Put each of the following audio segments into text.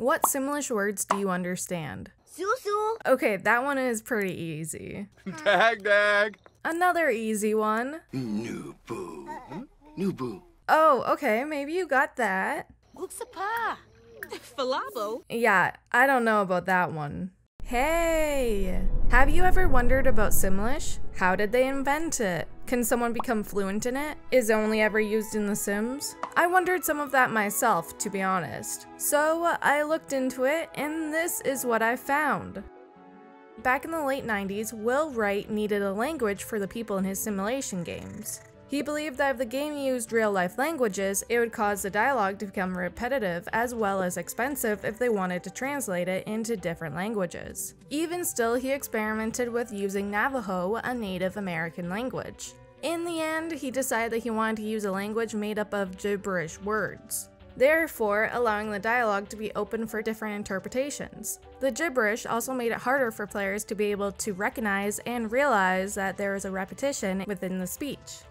What Simlish words do you understand? Susu. Okay, that one is pretty easy. Dag dag. Another easy one. Nubu. Nubu. Oh, okay, maybe you got that. Guksapa. Falabo. Yeah, I don't know about that one. Hey! Have you ever wondered about Simlish? How did they invent it? Can someone become fluent in it? Is it only ever used in The Sims? I wondered some of that myself, to be honest. So I looked into it, and this is what I found. Back in the late 90s, Will Wright needed a language for the people in his simulation games. He believed that if the game used real life languages, it would cause the dialogue to become repetitive as well as expensive if they wanted to translate it into different languages. Even still, he experimented with using Navajo, a Native American language. In the end, he decided that he wanted to use a language made up of gibberish words therefore allowing the dialogue to be open for different interpretations. The gibberish also made it harder for players to be able to recognize and realize that there is a repetition within the speech.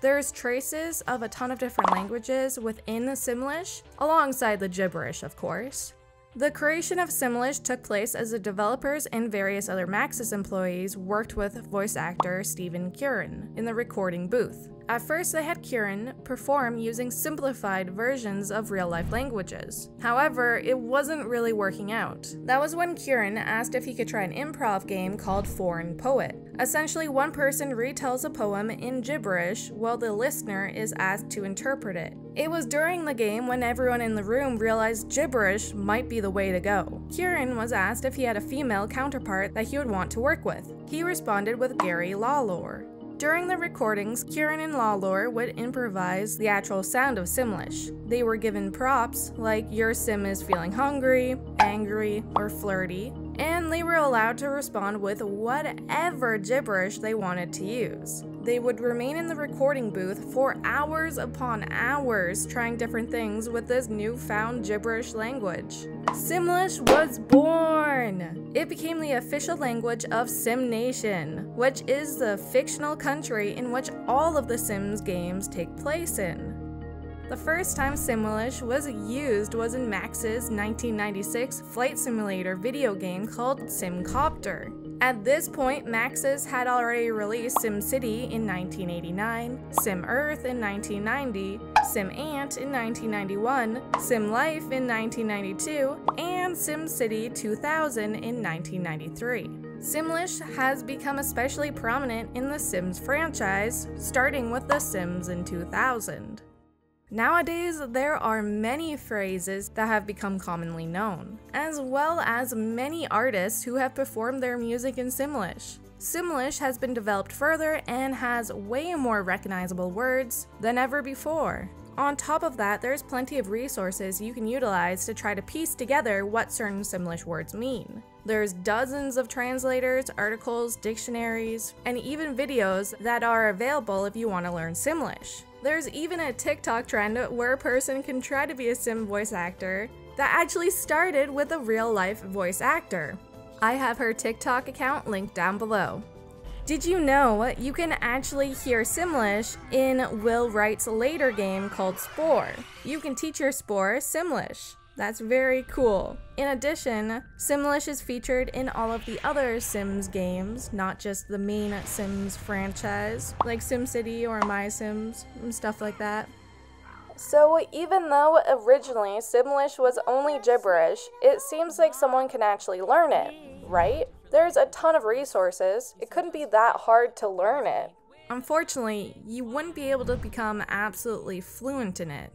There's traces of a ton of different languages within the Simlish, alongside the gibberish, of course. The creation of Simlish took place as the developers and various other Maxis employees worked with voice actor Stephen Kearin in the recording booth. At first, they had Kearin perform using simplified versions of real life languages. However, it wasn't really working out. That was when Kearin asked if he could try an improv game called Foreign Poet. Essentially, one person retells a poem in gibberish while the listener is asked to interpret it. It was during the game when everyone in the room realized gibberish might be the way to go. Kearin was asked if he had a female counterpart that he would want to work with. He responded with Gerri Lawlor. During the recordings, Kearin and Lawlor would improvise the actual sound of Simlish. They were given props like your sim is feeling hungry, angry, or flirty, and they were allowed to respond with whatever gibberish they wanted to use. They would remain in the recording booth for hours upon hours trying different things with this newfound gibberish language. Simlish was born! It became the official language of Sim Nation, which is the fictional country in which all of the Sims games take place in. The first time Simlish was used was in Maxis' 1996 flight simulator video game called SimCopter. At this point, Maxis had already released SimCity in 1989, SimEarth in 1990, SimAnt in 1991, SimLife in 1992, and SimCity 2000 in 1993. Simlish has become especially prominent in the Sims franchise, starting with The Sims in 2000. Nowadays, there are many phrases that have become commonly known, as well as many artists who have performed their music in Simlish. Simlish has been developed further and has way more recognizable words than ever before. On top of that, there's plenty of resources you can utilize to try to piece together what certain Simlish words mean. There's dozens of translators, articles, dictionaries, and even videos that are available if you want to learn Simlish. There's even a TikTok trend where a person can try to be a sim voice actor that actually started with a real life voice actor. I have her TikTok account linked down below. Did you know you can actually hear Simlish in Will Wright's later game called Spore? You can teach your Spore Simlish. That's very cool. In addition, Simlish is featured in all of the other Sims games, not just the main Sims franchise, like SimCity or My Sims and stuff like that. So even though originally Simlish was only gibberish, it seems like someone can actually learn it, right? There's a ton of resources. It couldn't be that hard to learn it. Unfortunately, you wouldn't be able to become absolutely fluent in it.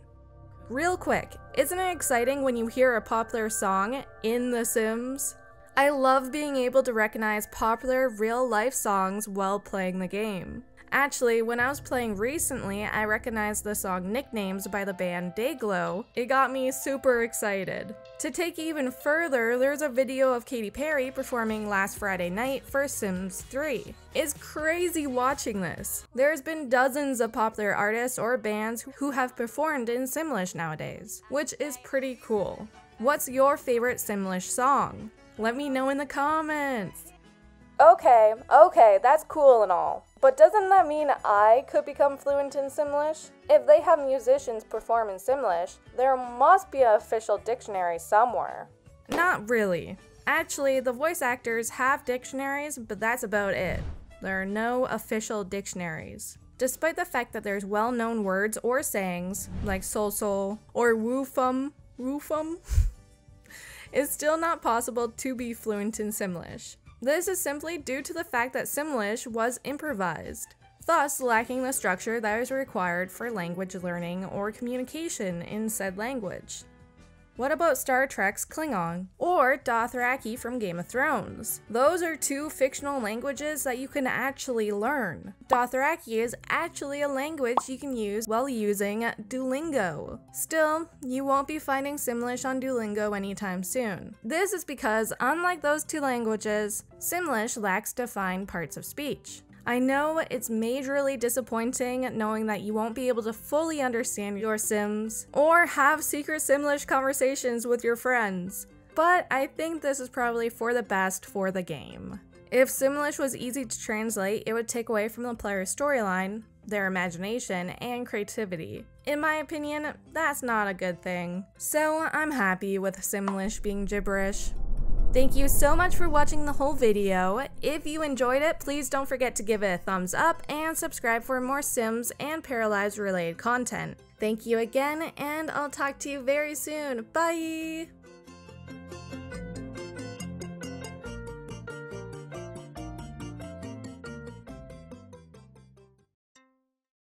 Real quick, isn't it exciting when you hear a popular song in The Sims? I love being able to recognize popular real life songs while playing the game. Actually, when I was playing recently, I recognized the song Nicknames by the band Dayglow. It got me super excited. To take even further, there's a video of Katy Perry performing last Friday night for Sims 3. It's crazy watching this. There's been dozens of popular artists or bands who have performed in Simlish nowadays, which is pretty cool. What's your favorite Simlish song? Let me know in the comments. Okay, okay, that's cool and all. But doesn't that mean I could become fluent in Simlish? If they have musicians perform in Simlish, there must be an official dictionary somewhere. Not really. Actually, the voice actors have dictionaries, but that's about it. There are no official dictionaries. Despite the fact that there's well-known words or sayings, like sul sul or woofum, woofum, it's still not possible to be fluent in Simlish. This is simply due to the fact that Simlish was improvised, thus lacking the structure that is required for language learning or communication in said language. What about Star Trek's Klingon? Or Dothraki from Game of Thrones? Those are two fictional languages that you can actually learn. Dothraki is actually a language you can use while using Duolingo. Still, you won't be finding Simlish on Duolingo anytime soon. This is because, unlike those two languages, Simlish lacks defined parts of speech. I know it's majorly disappointing knowing that you won't be able to fully understand your Sims or have secret Simlish conversations with your friends, but I think this is probably for the best for the game. If Simlish was easy to translate, it would take away from the player's storyline, their imagination, and creativity. In my opinion, that's not a good thing. So I'm happy with Simlish being gibberish. Thank you so much for watching the whole video. If you enjoyed it, please don't forget to give it a thumbs up and subscribe for more Sims and Paralives related content. Thank you again, and I'll talk to you very soon. Bye!